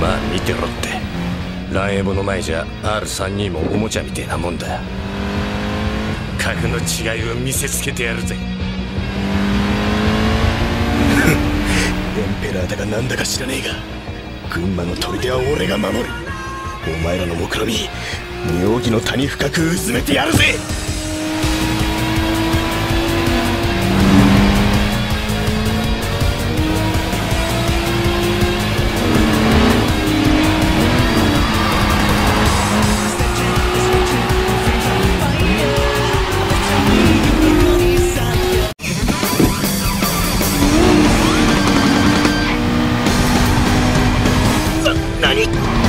まあ見てろって。乱エボの前じゃ R32 もおもちゃみてえなもんだ。格の違いを見せつけてやるぜ。エンペラーだかなんだか知らねえが。群馬の砦は俺が守る。お前らの目論み妙義の谷深くうずめてやるぜ。何？